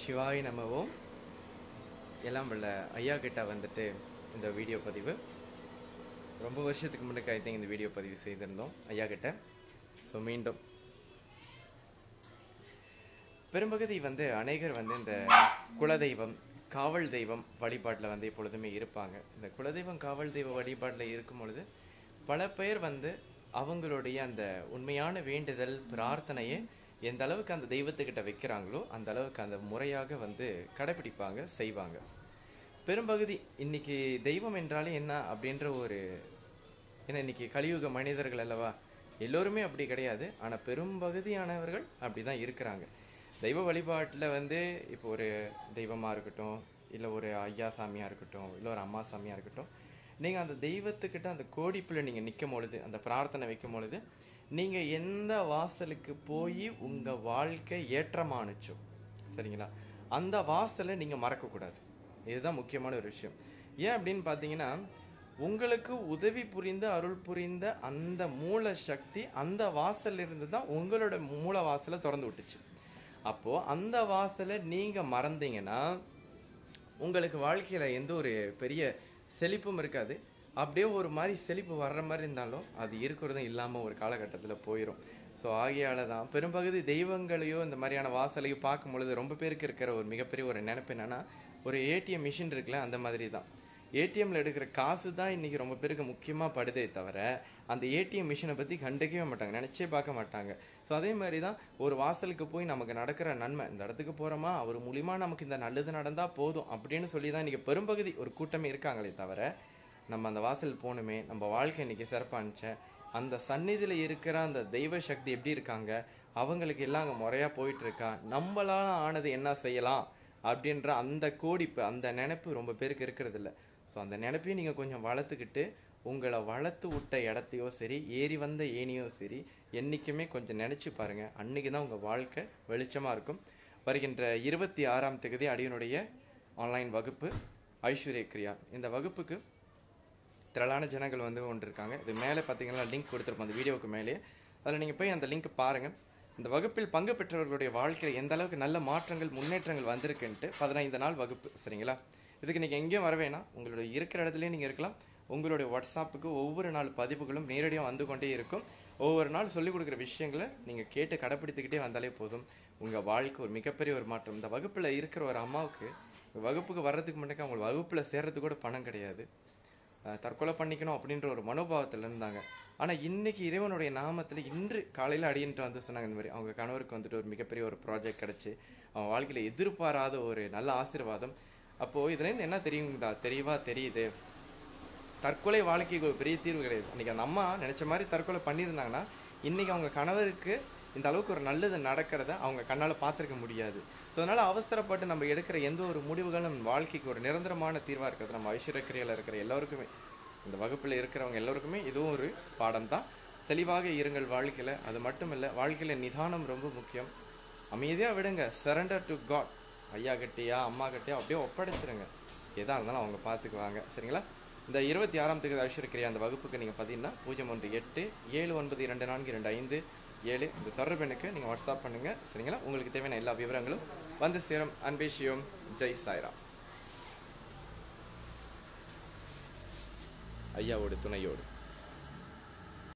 சிவாய் நமவும் எல்லாம் உள்ள ஐயா கிட்ட வந்துட்டு இந்த வீடியோ பதிவு. ரொம்ப வருஷத்துக்கு முன்னாடி ஐ திங்க் இந்த வீடியோ பதிவு செய்திருந்தோம் ஐயா கிட்ட. ஸோ மீண்டும். பெரும்பகுதி வந்து அநேகர் வந்து இந்த குலதெய்வம் காவல் தெய்வம் வழிபாட்டில் வந்து எப்பொழுதுமே இருப்பாங்க. இந்த குலதெய்வம் காவல் தெய்வ வழிபாட்டில் இருக்கும் பொழுது பல பேர் வந்து அவங்களுடைய அந்த உண்மையான வேண்டுதல் பிரார்த்தனையை எந்த அளவுக்கு அந்த தெய்வத்துக்கிட்ட வைக்கிறாங்களோ அந்த அளவுக்கு அந்த முறையாக வந்து கடைபிடிப்பாங்க செய்வாங்க. பெரும்பகுதி இன்னைக்கு தெய்வம் என்றாலே என்ன அப்படின்ற ஒரு ஏன்னா இன்னைக்கு கலியுக மனிதர்கள் அல்லவா எல்லோருமே அப்படி கிடையாது. ஆனால் பெரும்பகுதியானவர்கள் அப்படி தான் இருக்கிறாங்க. தெய்வ வழிபாட்டில் வந்து இப்போ ஒரு தெய்வமாக இருக்கட்டும் இல்லை ஒரு ஐயா சாமியாக இருக்கட்டும் இல்லை ஒரு அம்மா சாமியாக இருக்கட்டும் நீங்கள் அந்த தெய்வத்துக்கிட்ட அந்த கோடிப்பில் நீங்கள் நிற்கும் பொழுது அந்த பிரார்த்தனை வைக்கும் பொழுது நீங்கள் எந்த வாசலுக்கு போய் உங்கள் வாழ்க்கை ஏற்றமானுச்சோ? சரிங்களா? அந்த வாசலை நீங்கள் மறக்கக்கூடாது. இதுதான் முக்கியமான ஒரு விஷயம். ஏன் அப்படின்னு பார்த்தீங்கன்னா உங்களுக்கு உதவி புரிந்த அருள் புரிந்த அந்த மூல சக்தி அந்த வாசல்ல இருந்து தான் உங்களோட மூல வாசலை திறந்து விட்டுச்சு. அப்போது அந்த வாசலை நீங்கள் மறந்தீங்கன்னா உங்களுக்கு வாழ்க்கையில் எந்த ஒரு பெரிய செழிப்பும் இருக்காது. அப்படியே ஒரு மாதிரி செழிப்பு வர்ற மாதிரி இருந்தாலும் அது இருக்கிறதும் இல்லாமல் ஒரு காலகட்டத்தில் போயிடும் ஸோ ஆகையால தான் பெரும்பகுதி தெய்வங்களையோ இந்த மாதிரியான வாசலையோ பார்க்கும் பொழுது ரொம்ப பேருக்கு இருக்கிற ஒரு மிகப்பெரிய ஒரு நினைப்பு என்னென்னா ஒரு ஏடிஎம் மிஷின் இருக்குல்ல அந்த மாதிரி தான் ஏடிஎம்ல எடுக்கிற காசு தான் இன்னைக்கு ரொம்ப பேருக்கு முக்கியமாக படுதே தவிர அந்த ஏடிஎம் மிஷினை பற்றி கண்டுக்கவே மாட்டாங்க நினச்சே பார்க்க மாட்டாங்க. ஸோ அதே மாதிரி தான் ஒரு வாசலுக்கு போய் நமக்கு நடக்கிற நன்மை இந்த இடத்துக்கு போகிறோமா அவர் மூலிமா நமக்கு இந்த நல்லது நடந்தால் போதும் அப்படின்னு சொல்லி தான் இன்னைக்கு பெரும்பகுதி ஒரு கூட்டமே இருக்காங்களே தவிர நம்ம அந்த வாசல் போகணுமே நம்ம வாழ்க்கை இன்னைக்கு சிறப்பானுச்ச அந்த சந்நிதியில் இருக்கிற அந்த தெய்வ சக்தி எப்படி இருக்காங்க அவங்களுக்கு எல்லாம் அங்கே முறையாக போயிட்டுருக்கா நம்மளால் ஆனது என்ன செய்யலாம் அப்படின்ற அந்த கோடிப்பு அந்த நினைப்பு ரொம்ப பேருக்கு இருக்கிறதில்ல ஸோ அந்த நினைப்பையும் நீங்கள் கொஞ்சம் வளர்த்துக்கிட்டு உங்களை வளர்த்து விட்ட இடத்தையோ சரி ஏறி வந்த ஏனியோ சரி என்றைக்குமே கொஞ்சம் நினச்சி பாருங்கள் அன்றைக்கி தான் உங்கள் வாழ்க்கை வெளிச்சமாக இருக்கும். வருகின்ற இருபத்தி ஆறாம் தேதி அடியனுடைய ஆன்லைன் வகுப்பு ஐஸ்வர்ய கிரியா. இந்த வகுப்புக்கு திரளான ஜனங்கள் வந்து ஒன்று இருக்காங்க இது மேலே பார்த்தீங்கன்னா லிங்க் கொடுத்துருப்போம். அந்த வீடியோவுக்கு மேலேயே அதில் நீங்கள் போய் அந்த லிங்க் பாருங்கள் இந்த வகுப்பில் பங்கு பெற்றவர்களுடைய வாழ்க்கையில் எந்த அளவுக்கு நல்ல மாற்றங்கள் முன்னேற்றங்கள் வந்திருக்குன்ட்டு பதினைந்து நாள் வகுப்பு. சரிங்களா? இதுக்கு நீங்கள் எங்கேயும் வர வேணாம். உங்களுடைய இருக்கிற இடத்துலையும் நீங்கள் இருக்கலாம். உங்களுடைய வாட்ஸ்அப்புக்கு ஒவ்வொரு நாள் பதிவுகளும் நேரடியாக வந்து கொண்டே இருக்கும். ஒவ்வொரு நாள் சொல்லிக் கொடுக்குற விஷயங்களை நீங்கள் கேட்டு கடைப்பிடித்துக்கிட்டே வந்தாலே போதும். உங்கள் வாழ்க்கை ஒரு மிகப்பெரிய ஒரு மாற்றம். இந்த வகுப்பில் இருக்கிற ஒரு அம்மாவுக்கு வகுப்புக்கு வர்றதுக்கு முன்னாடி அவங்க வகுப்பில் சேர்றதுக்கு கூட பணம் கிடையாது. தற்கொலை பண்ணிக்கணும் அப்படின்ற ஒரு மனோபாவத்தில் இருந்தாங்க. ஆனால் இன்னைக்கு இறைவனுடைய நாமத்தில் இன்று காலையில் அடியின்ட்டு வந்து சொன்னாங்க இந்த மாதிரி அவங்க கணவருக்கு வந்துட்டு ஒரு மிகப்பெரிய ஒரு ப்ராஜெக்ட் கிடச்சி அவன் வாழ்க்கையில் எதிர்பாராத ஒரு நல்ல ஆசீர்வாதம். அப்போது இதுலேருந்து என்ன தெரியுங்களா? தெளிவாக தெரியுது. தற்கொலை வாழ்க்கைக்கு ஒரு பெரிய தீர்வு கிடையாது. அன்றைக்கி அந்த அம்மா நினச்ச மாதிரி தற்கொலை பண்ணியிருந்தாங்கன்னா இன்றைக்கி அவங்க கணவருக்கு இந்த அளவுக்கு ஒரு நல்லது நடக்கிறத அவங்க கண்ணால் பார்த்துருக்க முடியாது. ஸோ அதனால் அவசரப்பட்டு நம்ம எடுக்கிற எந்த ஒரு முடிவுகளும் நம்ம வாழ்க்கைக்கு ஒரு நிரந்தரமான தீர்வாக இருக்கிறது. நம்ம ஐஸ்வரக்கிரியில் இருக்கிற எல்லாருக்குமே இந்த வகுப்பில் இருக்கிறவங்க எல்லோருக்குமே இதுவும் ஒரு பாடம் தான். தெளிவாக இருங்கள் வாழ்க்கையில். அது மட்டும் இல்லை வாழ்க்கையில் நிதானம் ரொம்ப முக்கியம். அமைதியாக விடுங்க. சரண்டர் டு காட் ஐயா கிட்டேயா அம்மா கிட்டேயா அப்படியே ஒப்படைச்சிருங்க. எதாக இருந்தாலும் அவங்க பார்த்துக்குவாங்க. சரிங்களா? இந்த இருபத்தி ஆறாம் தேதி ஐஸ்வரக்கிரியா அந்த வகுப்புக்கு நீங்கள் பார்த்தீங்கன்னா பூஜ்ஜியம் ஒன்று எட்டு ஏழு ஒன்பது இரண்டு நான்கு இரண்டு ஐந்து ஏழு. இந்த தொடர்பு எனக்கு நீங்கள் வாட்ஸ்அப் பண்ணுங்கள் சரிங்களா? உங்களுக்கு தேவையான எல்லா விவரங்களும் வந்து சேரும். அன்பேஷியோம் ஜெய் சாய்ராம். ஐயாவோட துணையோடு.